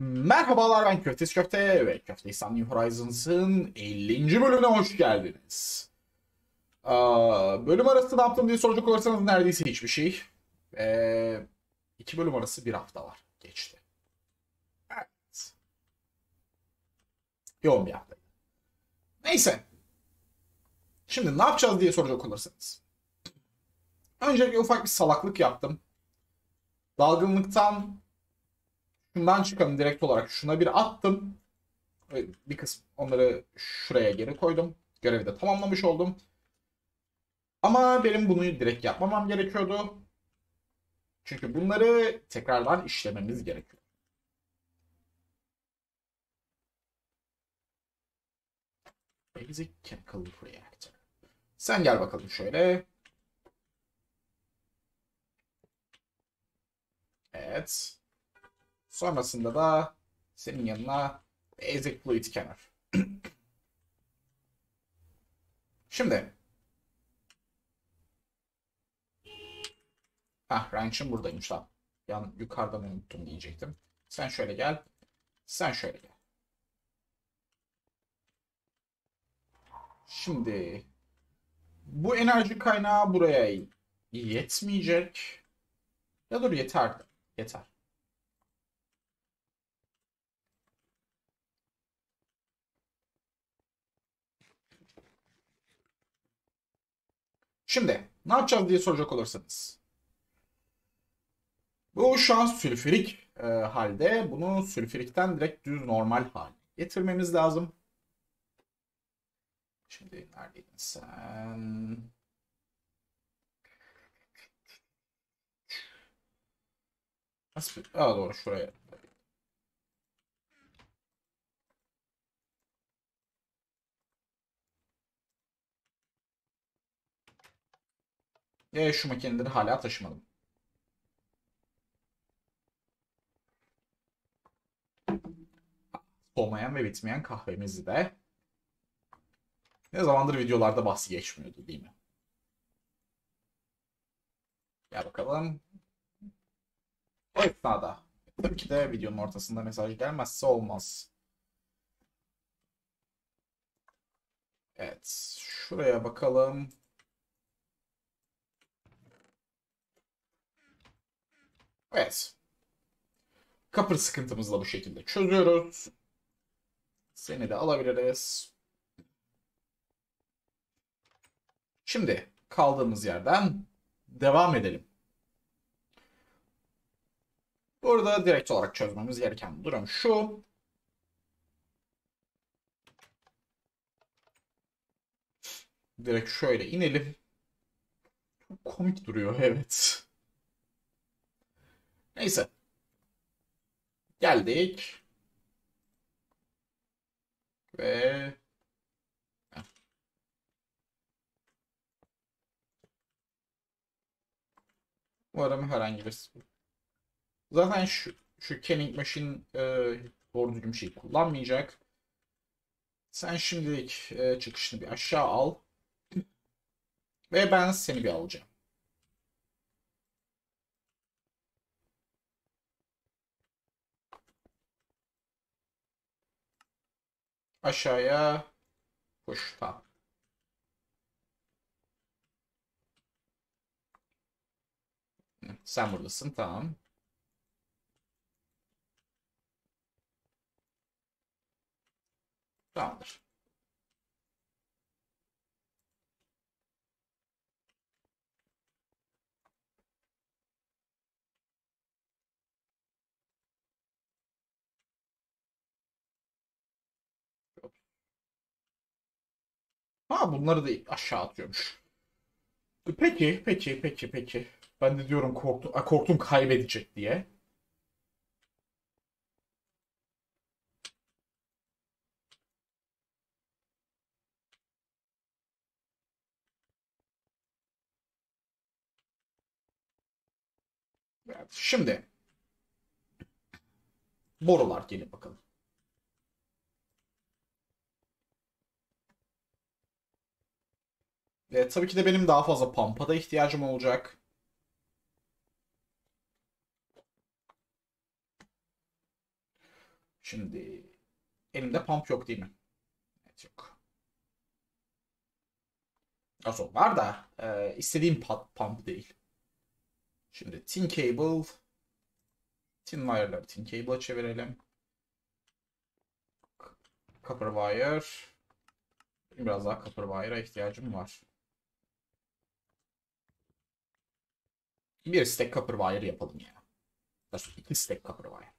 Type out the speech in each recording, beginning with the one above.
Merhabalar ben Köftes Köfte ve Köfte New Horizons'ın 50. bölümüne hoş geldiniz. Aa, bölüm arası ne yaptım diye soracak olursanız neredeyse hiçbir şey. Ee, iki bölüm arası bir hafta var. Geçti. Evet. Yoğun bir hafta. Neyse. Şimdi ne yapacağız diye soracak olursanız. Öncelikle ufak bir salaklık yaptım. Dalgınlıktan şundan çıkalım direkt olarak şuna bir attım. Bir kısım onları şuraya geri koydum. Görevi de tamamlamış oldum. Ama benim bunu direkt yapmamam gerekiyordu. Çünkü bunları tekrardan işlememiz gerekiyor. Basic Chemical Reactor. Sen gel bakalım şöyle. Evet. Sonrasında da senin yanına Basic Fluid Scanner. Şimdi. Ah wrench'im buradaymış lan. Yan yukarıdan unuttum diyecektim. Sen şöyle gel. Sen şöyle gel. Şimdi bu enerji kaynağı buraya yetmeyecek. Ya dur yeter. Yeter. Şimdi ne yapacağız diye soracak olursanız. Bu şu an sülfürik e, halde. Bunu sülfürikten direkt düz normal hale getirmemiz lazım. Şimdi neredeydin sen? Nasıl? Aa doğru şuraya. E, şu makineleri hala taşımadım. Soğumayan ve bitmeyen kahvemizi de. Ne zamandır videolarda bahsi geçmiyordu değil mi? Gel bakalım. O esnada. Tabii ki de videonun ortasında mesaj gelmezse olmaz. Evet. Şuraya bakalım. Evet. Kapır sıkıntımızı da bu şekilde çözüyoruz. Seni de alabiliriz. Şimdi kaldığımız yerden devam edelim. Burada direkt olarak çözmemiz gereken durum şu. Direkt şöyle inelim. Çok komik duruyor evet. Neyse. Geldik. Ve Umarım herhangi bir Zaten şu, şu Canning Machine e, doğru düzgün şey kullanmayacak. Sen şimdilik e, çıkışını bir aşağı al. Ve ben seni bir alacağım. Aşağıya push. Tamam. Sen buradasın. Tamam. Tamamdır. Ha bunları da aşağı atıyormuş. Peki, peki, peki, peki. Ben de diyorum korktum, korktum kaybedecek diye. Evet, şimdi borular gelin bakalım. E, tabii ki de benim daha fazla pampa da ihtiyacım olacak. Şimdi elimde pump yok değil mi? Evet yok. Nasıl var da e, istediğim pump değil. Şimdi tin cable tin wire'ları tin cable'a çevirelim. Copper wire. Biraz daha copper wire'a ihtiyacım var. Bir stack copper wire yapalım ya. Nasıl iki stack copper wire.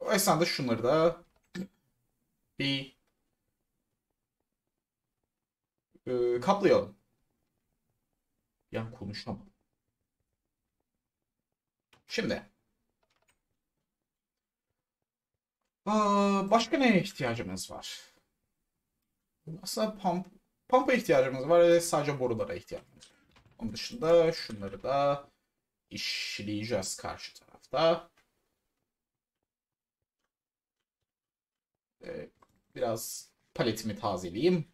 O esnada şunları da bir e, kaplayalım. Ya konuşamam. Şimdi. Aa, başka neye ihtiyacımız var? Aslında pump, pump'a ihtiyacımız var ve sadece borulara ihtiyacımız var. Onun dışında şunları da işleyeceğiz karşı tarafta. Ee, biraz paletimi tazeleyeyim.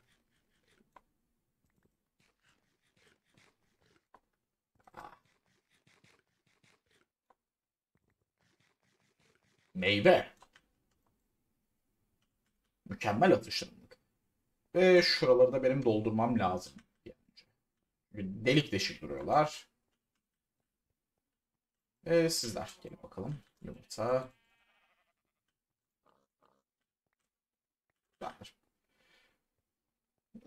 Meyve. Mükemmel atıştırmalık. Ve şuraları da benim doldurmam lazım. Delik deşik duruyorlar. Ve sizler gelin bakalım. Yumurta. Tamamdır.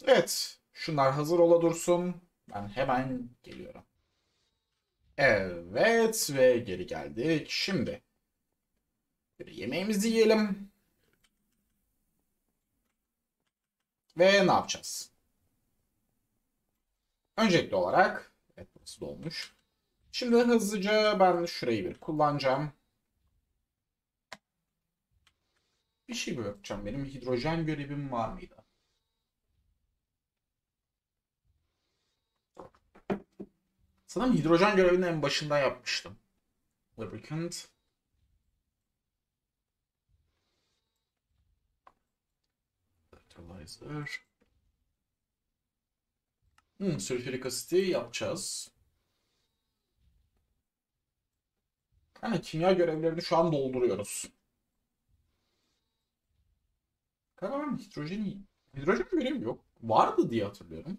Evet. Şunlar hazır ola dursun. Ben hemen geliyorum. Evet ve geri geldik. Şimdi bir yemeğimizi yiyelim. Ve ne yapacağız? Öncelikli olarak evet burası dolmuş. Şimdi hızlıca ben şurayı bir kullanacağım. Bir şey bırakacağım. Benim hidrojen görevim var mıydı? Sanırım hidrojen görevini en başında yapmıştım. Lubricant. Fertilizer. Hmm, sülfürik asiti yapacağız. Yani kimya görevlerini şu an dolduruyoruz. Galiba ben. Hidrojen görevim yok. Vardı diye hatırlıyorum.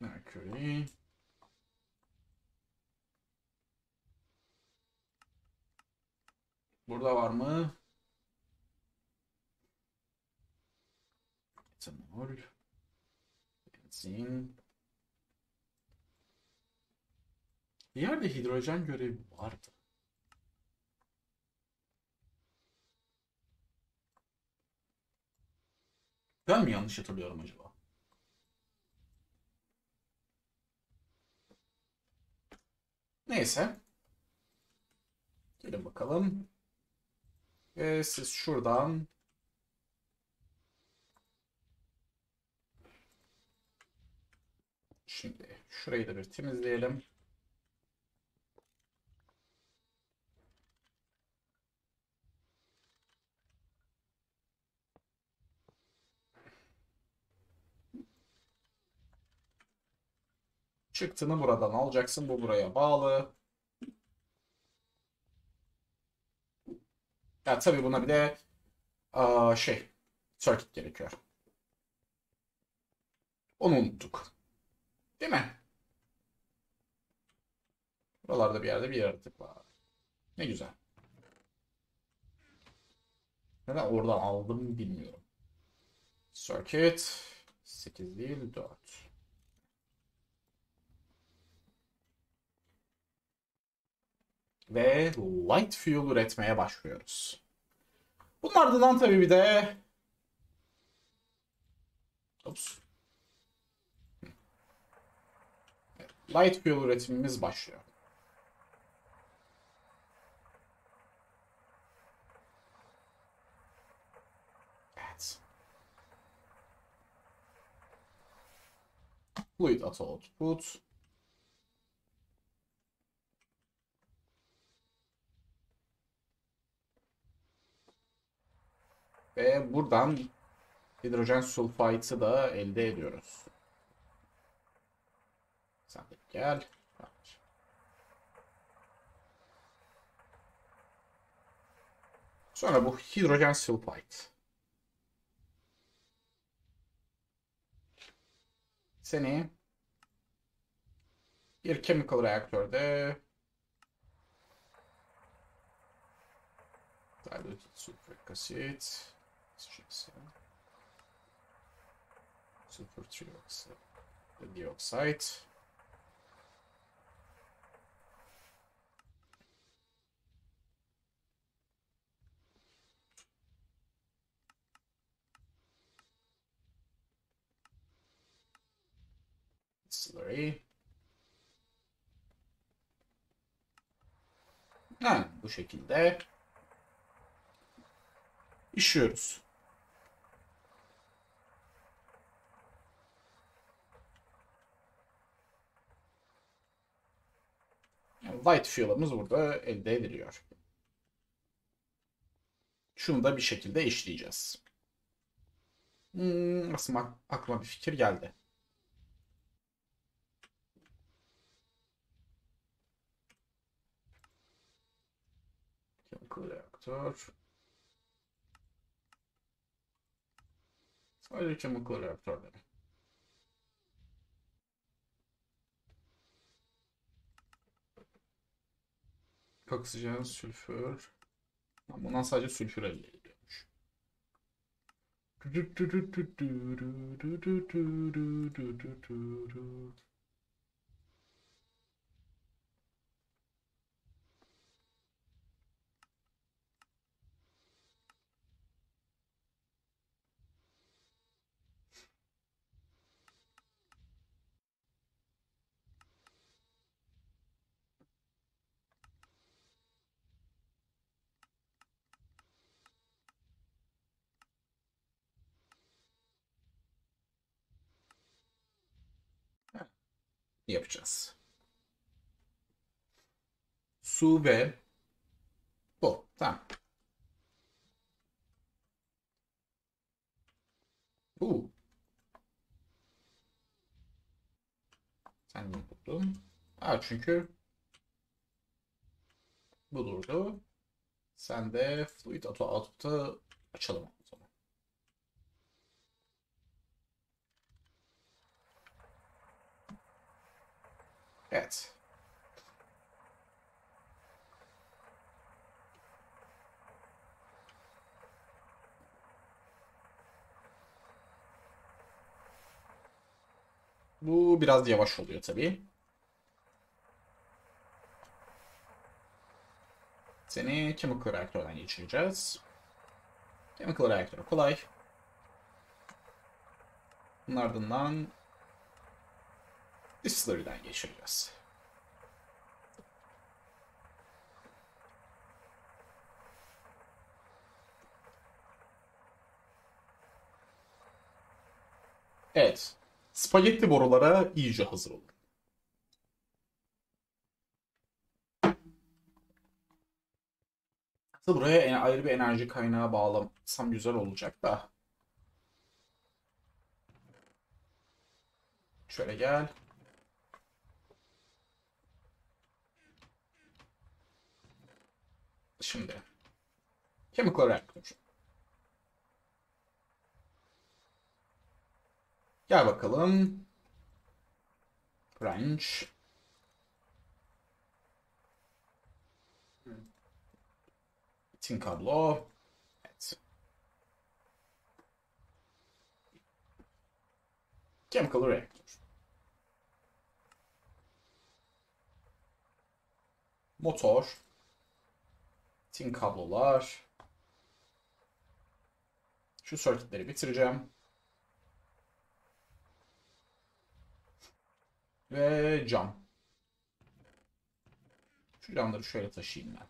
Mercury. Burada var mı? Etanol. Benzin. Bir yerde hidrojen görevi vardı. Ben mi yanlış hatırlıyorum acaba? Neyse. Gelin bakalım. Ve siz şuradan Şimdi şurayı da bir temizleyelim. Çıktığını buradan alacaksın. Bu buraya bağlı. Ya tabii buna bir de aa, şey circuit gerekiyor. Onu unuttuk. Değil mi? Buralarda bir yerde bir yaratık var. Ne güzel. Neden oradan aldım bilmiyorum. Circuit 8 değil 4. Ve light fuel üretmeye başlıyoruz. Bunun ardından tabii bir de Ops. Light fuel üretimimiz başlıyor. Evet. Fluid auto output. Ve buradan hidrojen sulfite'ı da elde ediyoruz. Gel. Sonra bu hidrojen sulfide. Seni bir chemical reaktörde diluted sulfuric acid sulfur trioxide slurry Ha, bu şekilde işiyoruz. White fuel'ımız burada elde ediliyor. Şunu da bir şekilde işleyeceğiz. Hmm, aslında aklıma bir fikir geldi. Chemical reaktör. Sadece chemical reaktörleri. Oksijen, sülfür. Bundan sadece sülfür elde ediliyormuş. Yapacağız. Su ve bu. Tamam. Bu. Sen mi buldun? Ha çünkü bu durdu. Sen de fluid auto output'ı açalım Evet. Bu biraz yavaş oluyor tabii. Seni chemical reaktörden geçireceğiz. Chemical reaktör kolay. Bunun ardından distillery'den geçireceğiz. Evet. Spagetti borulara iyice hazır olun. Aslında buraya ayrı bir enerji kaynağı bağlasam güzel olacak da. Şöyle gel. Şimdi. Chemical reaktör. Gel bakalım. Branch. Tin kablo. Evet. Chemical reaktör. Motor. Tin kablolar. Şu circuitleri bitireceğim. Ve cam. Şu camları şöyle taşıyayım ben.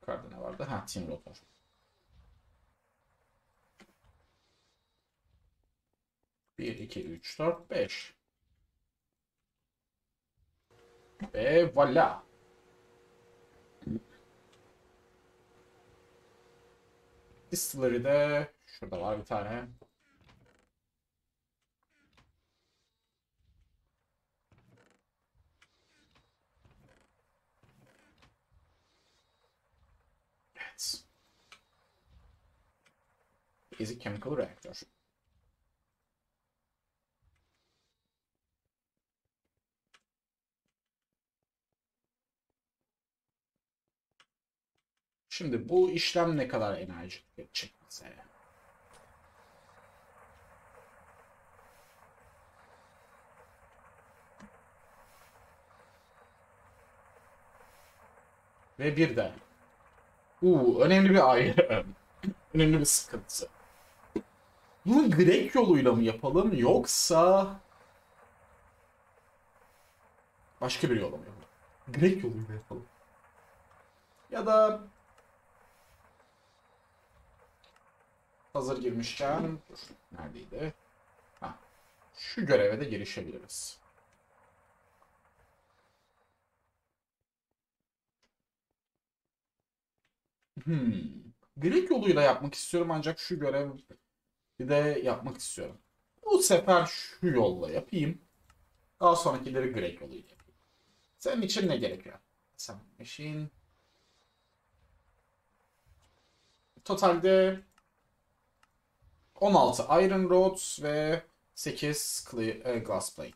Yukarıda ne vardı? Ha, tin rotor. Bir, iki, üç, dört, beş. Ve voilà. Distillery'de şurada var bir tane. Evet. Basic Chemical Reactor. Şimdi bu işlem ne kadar enerji verecek bize? Ve bir de. Uuu önemli bir ayrı. önemli bir sıkıntı. Bunu Grek yoluyla mı yapalım yoksa başka bir yolla mı yapalım? Grek yoluyla yapalım. Ya da hazır girmişken dur neredeydi? Ha, şu göreve de girişebiliriz. Hmm. Grek yoluyla yapmak istiyorum ancak şu görev bir de yapmak istiyorum. Bu sefer şu yolla yapayım. Daha sonrakileri Grek yoluyla yapayım. Senin için ne gerekiyor? Sen machine. Totalde 16 Iron Rods ve 8 clear, e, Glass Plate.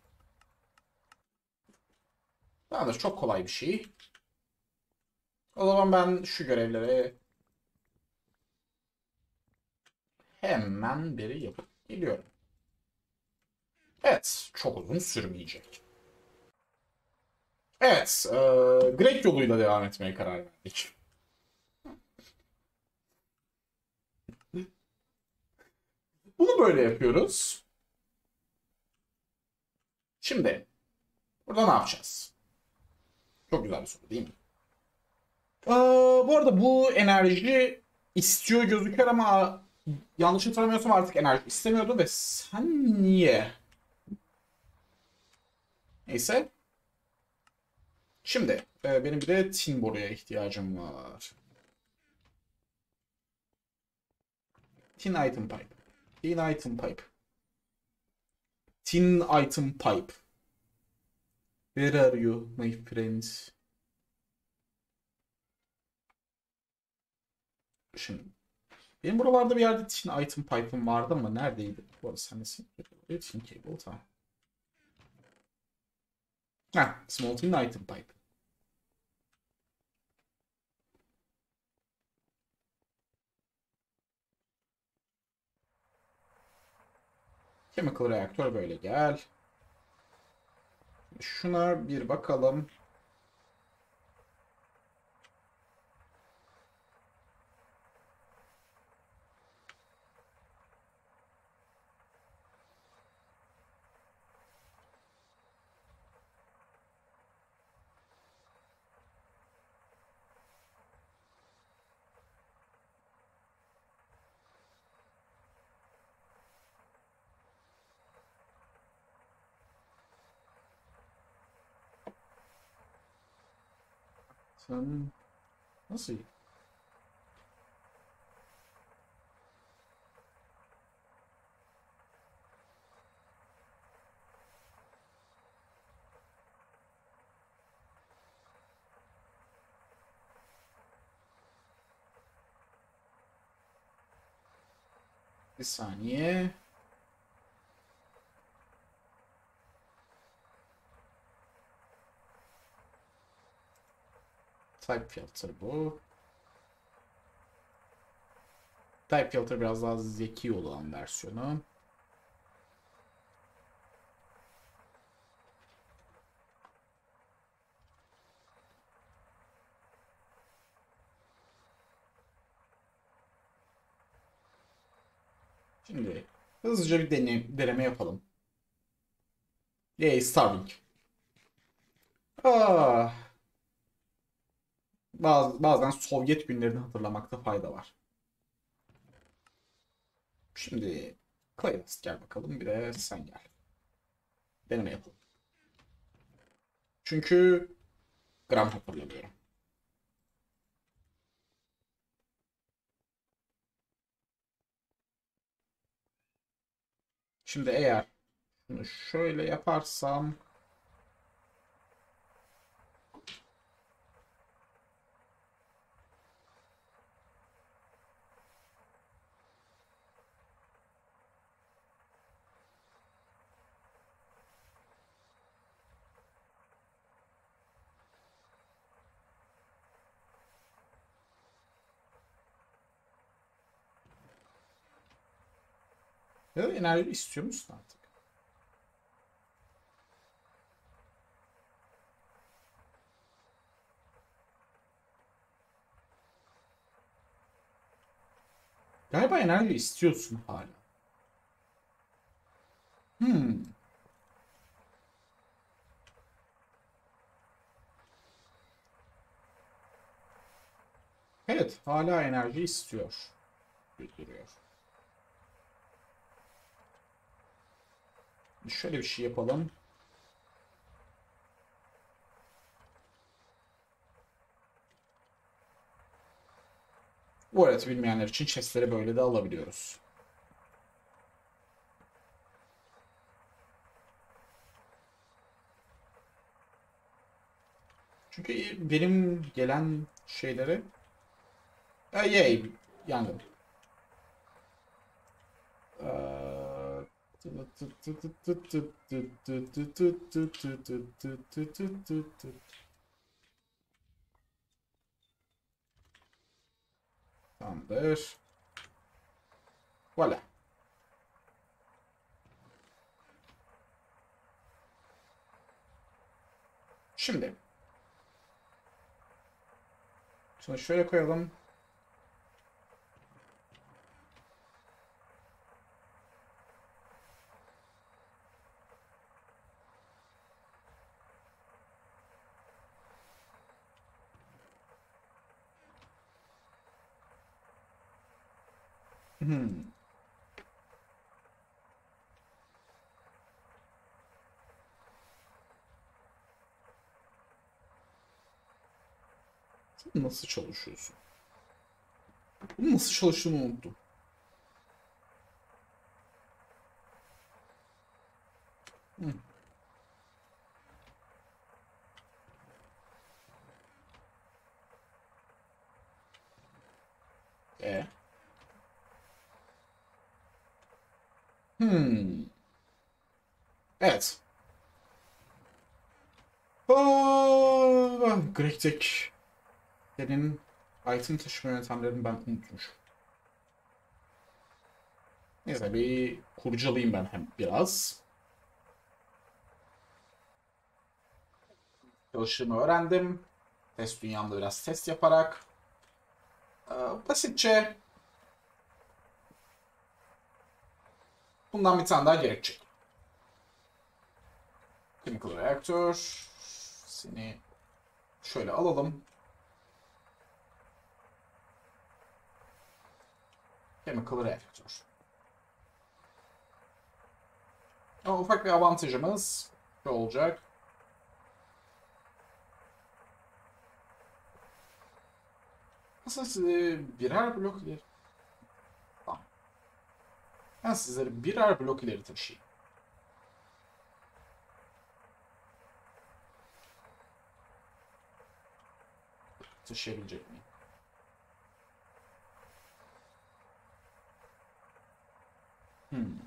Tamamdır. Çok kolay bir şey. O zaman ben şu görevlere hemen biri yapıp geliyorum. Evet. Çok uzun sürmeyecek. Evet. E, Grek yoluyla devam etmeye karar verdik. Bunu böyle yapıyoruz. Şimdi burada ne yapacağız? Çok güzel bir soru değil mi? Ee, bu arada bu enerji istiyor gözüküyor ama yanlış hatırlamıyorsam artık enerji istemiyordu ve sen niye? Neyse. Şimdi e, benim bir de tin boruya ihtiyacım var. Tin item pipe. Tin item pipe. Tin item pipe. Where are you, my friends? Şimdi benim buralarda bir yerde tin item pipe'ım vardı ama neredeydi? Bu arada sen nesin? Tin cable tamam. Ha, small tin item pipe. Chemical reaktör böyle gel. Şuna bir bakalım. Sen nasıl? Bir saniye. Type filter bu. Type filter biraz daha zeki olan versiyonu. Şimdi hızlıca bir deney, deneme yapalım. Yay Starlink. Ah. Bazı, bazen Sovyet günlerini hatırlamakta fayda var. Şimdi Claydus gel bakalım bir de sen gel. Deneme yapalım. Çünkü gram hatırlamıyorum. Şimdi eğer bunu şöyle yaparsam Ya da enerji istiyor musun artık? Galiba enerji istiyorsun hala. Hmm. Evet, hala enerji istiyor. Duruyor. Şöyle bir şey yapalım. Bu arada bilmeyenler için chestleri böyle de alabiliyoruz. Çünkü benim gelen şeyleri e, yay yandım. Tamamdır. Voilà. Şimdi. Şunu şöyle koyalım. Hmm. Sen nasıl çalışıyorsun? Bunun nasıl çalıştığını unuttum. Hmm. E. Hmm. Evet. Aa, Greg Tek. Senin item taşıma yöntemlerini ben unutmuşum. Neyse bir kurcalayayım ben hem biraz. Çalıştığımı öğrendim. Test dünyamda biraz test yaparak. Ee, basitçe bundan bir tane daha gerekecek. Chemical reaktör. Seni şöyle alalım. Chemical reaktör. Ama ufak bir avantajımız şu olacak. Aslında size birer blok ileri... Tamam. Ben sizleri birer blok ileri taşıyayım. Taşıyabilecek Hmm.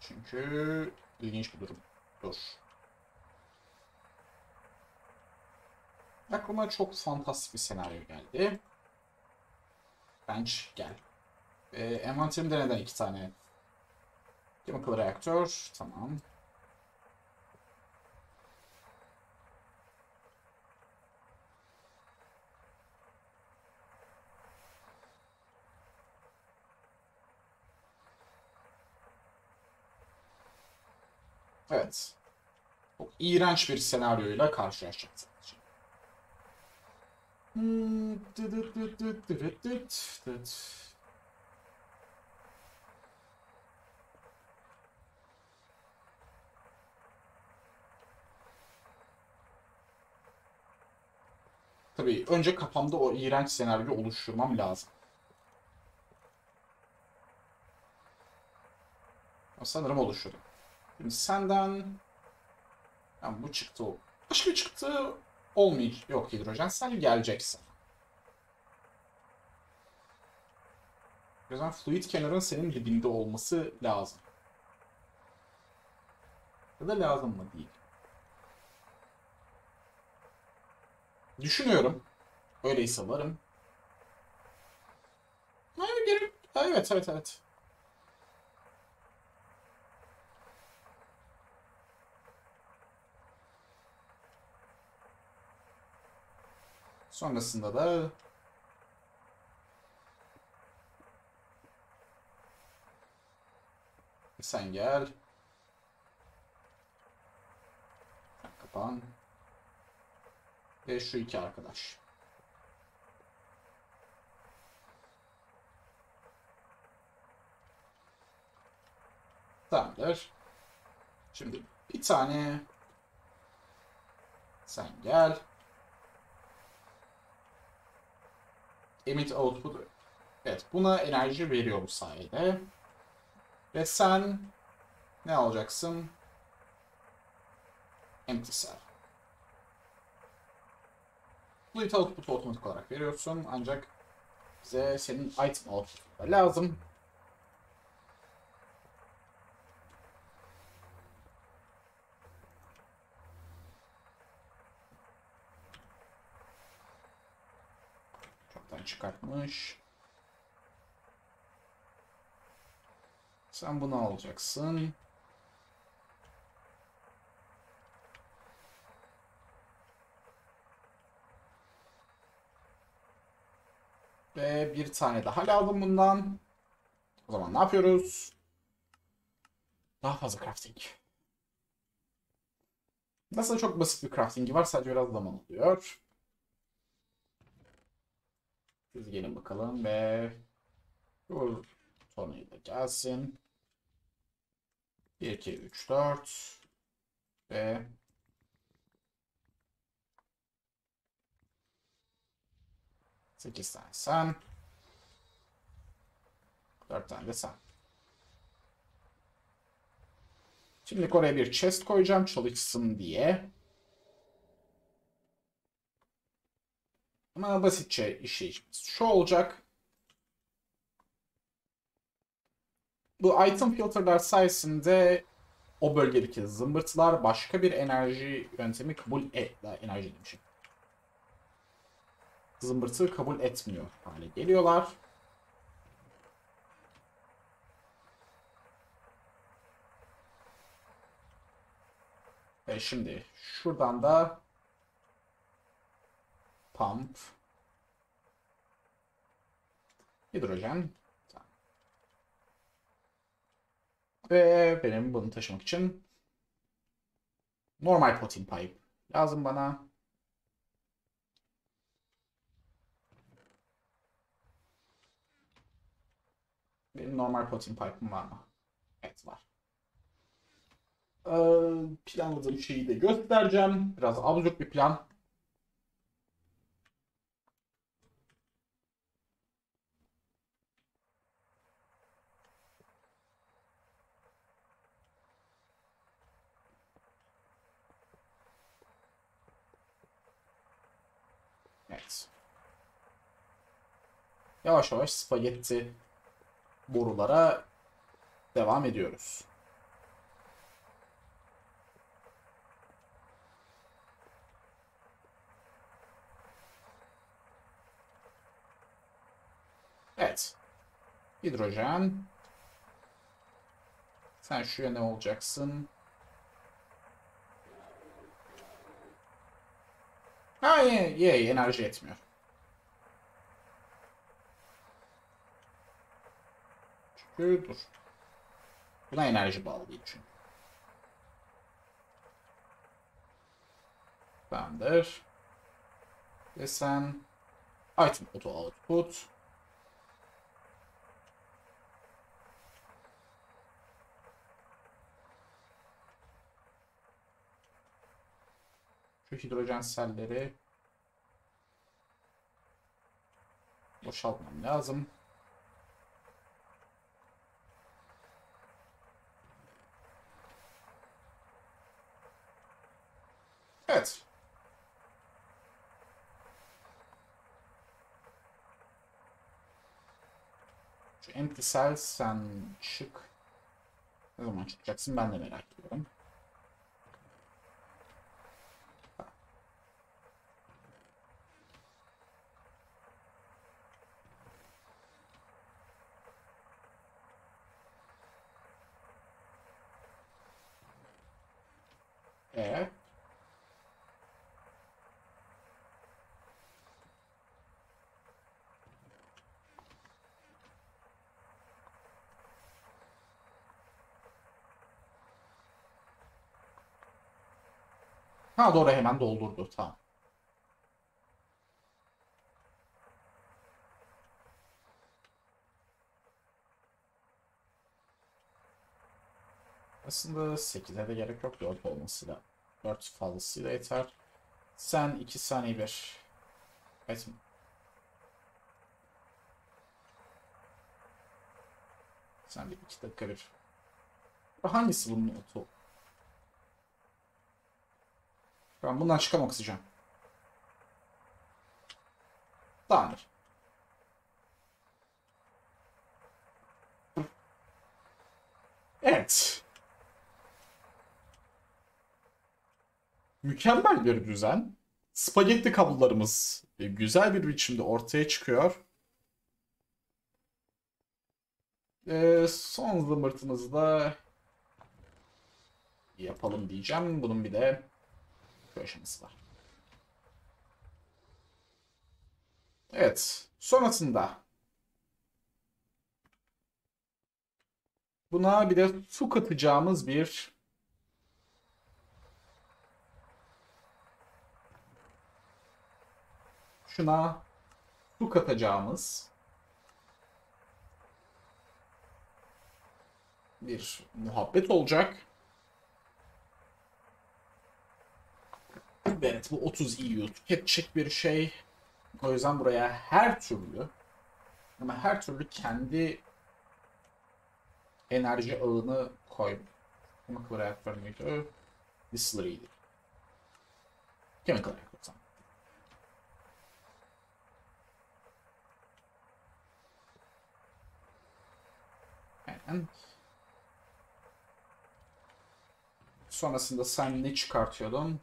Çünkü ilginç bir durum. Dur. Aklıma çok fantastik bir senaryo geldi. Bench gel. Ee, envanterimde neden iki tane chemical reaktör? Tamam. Evet. Çok iğrenç bir senaryoyla dıt. Tabii önce kafamda o iğrenç senaryoyu oluşturmam lazım. Sanırım oluşturdum. Şimdi senden yani bu çıktı. Başka çıktı olmayacak. Yok hidrojen sen geleceksin. O yüzden fluid kenarın senin dibinde olması lazım. Ya da lazım mı değil. Düşünüyorum. Öyleyse varım. Hayır, Evet, evet, evet. Sonrasında da sen gel. Kapan. Ve şu iki arkadaş. Tamamdır. Şimdi bir tane sen gel. Emit output. Evet buna enerji veriyor bu sayede. Ve sen ne alacaksın? Empty cell. Fluid output otomatik olarak veriyorsun ancak bize senin item output lazım. Çıkartmış. Sen bunu alacaksın. Ve bir tane daha lazım bundan. O zaman ne yapıyoruz? Daha fazla crafting. Nasıl çok basit bir craftingi var sadece biraz zaman alıyor. Siz gelin bakalım ve bu tornayı da gelsin. 1, 2, 3, 4 ve Sekiz tane sen. Dört tane de sen. Şimdi oraya bir chest koyacağım çalışsın diye. Ama basitçe işleyişimiz şu olacak. Bu item filterler sayesinde o bölgedeki zımbırtılar başka bir enerji yöntemi kabul et, enerji demişim. Zımbırtı kabul etmiyor hale geliyorlar. Ve şimdi şuradan da pump hidrojen ve benim bunu taşımak için normal protein pipe lazım bana. Benim normal protein pipe'ım var mı? Evet var. Ee, planladığım şeyi de göstereceğim. Biraz absürt bir plan. Evet. Yavaş yavaş spagetti borulara devam ediyoruz. Evet. Hidrojen. Sen şuraya ne olacaksın? Ha ye, ye enerji etmiyor. Çünkü dur. Buna enerji bağlı değil çünkü. Tamamdır. Ve sen item auto output Şu hidrojen selleri boşaltmam lazım. Evet. Şu empty cells sen çık. Ne zaman çıkacaksın ben de merak ediyorum. E. Ha doğru hemen doldurdu. Tamam. Aslında 8'e de gerek yok 4 olmasıyla. 4 fazlasıyla yeter. Sen 2 saniye bir. Evet. Sen bir 2 dakika bir. Hangisi bunun oto? Ben bundan çıkamak isteyeceğim. Tamamdır. Evet. Mükemmel bir düzen. Spagetti kablolarımız güzel bir biçimde ortaya çıkıyor. Ee, son zımbırtımızı da yapalım diyeceğim. Bunun bir de aşaması var. Evet. Sonrasında buna bir de su katacağımız bir şuna su katacağımız bir muhabbet olacak. Evet bu 30 EU tüketecek bir şey. O yüzden buraya her türlü ama her türlü kendi enerji ağını koy. Chemical reaktör müydü? Distillery'ydi. Chemical reaktör tamam. Aynen. Sonrasında sen ne çıkartıyordun?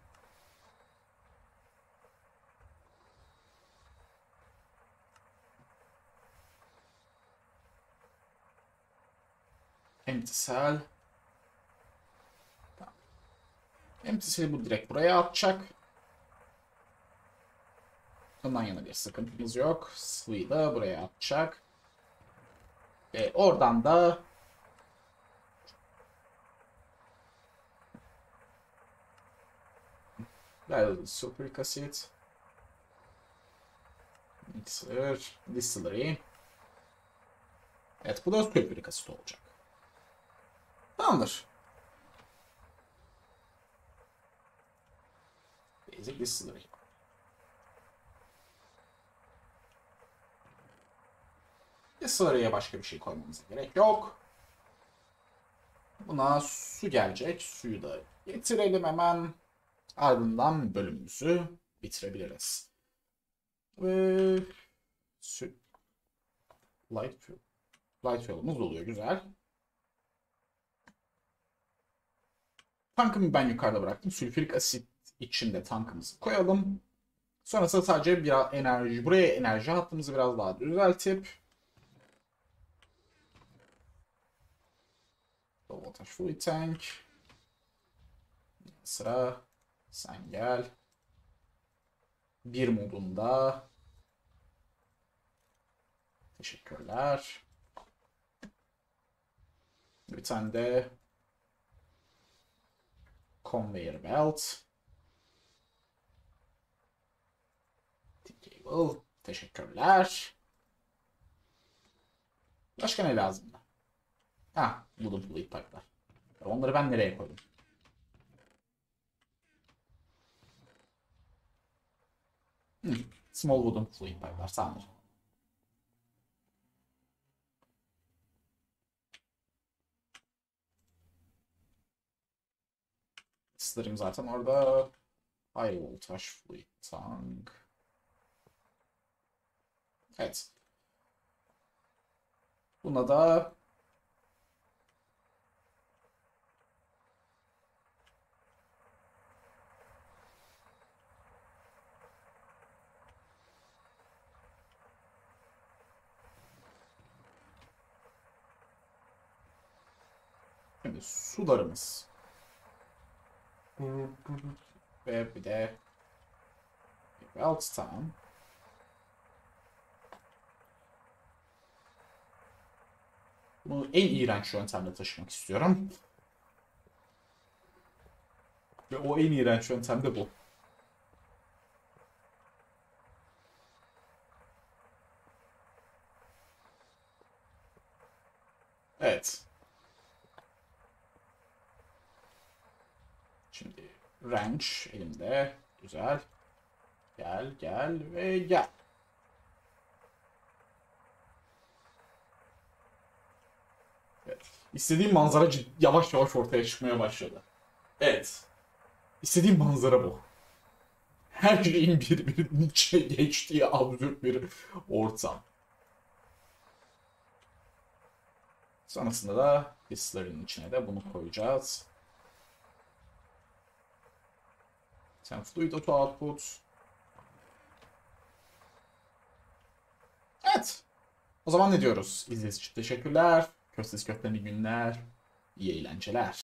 Emtisal. Tamam. Bu direkt buraya atacak. Ondan yana bir sıkıntımız yok. Sıvıyı da buraya atacak. Ve oradan da Well, sulfuric acid. Mixer, distillery. Evet bu da sülfürik asit olacak. Tamamdır. Basic distillery. Distillery'e başka bir şey koymamıza gerek yok. Buna su gelecek. Suyu da getirelim hemen. Ardından bölümümüzü bitirebiliriz. Ve süt light fuel. Light fuel'ımız oluyor. Güzel. Tankımı ben yukarıda bıraktım. Sülfürik asit içinde tankımızı koyalım. Sonrasında sadece biraz enerji, buraya enerji hattımızı biraz daha düzeltip Voltage fluid tank. Sıra sen gel. Bir modunda. Teşekkürler. Bir tane de conveyor belt. T-cable teşekkürler. Başka ne lazım? Ha, wooden fluid pipe'lar. Onları ben nereye koydum? Hmm, small wooden fluid pipe'lar. Tamamdır. Sırım zaten orada. High voltage fluid tank. Evet. Buna da Şimdi sularımız. Ve bir de tamam. Bunu en iğrenç yöntemle taşımak istiyorum. Ve o en iğrenç yöntem de bu. Evet. Şimdi wrench elimde. Güzel. Gel gel ve gel. Evet. İstediğim manzara yavaş yavaş ortaya çıkmaya başladı. Evet. İstediğim manzara bu. Her şeyin birbirinin içine geçtiği absürt bir ortam. Sonrasında da hislerin içine de bunu koyacağız. Sen fluid auto output. Evet. O zaman ne diyoruz? İzlediğiniz için teşekkürler. Köftesiz köfteli günler. İyi eğlenceler.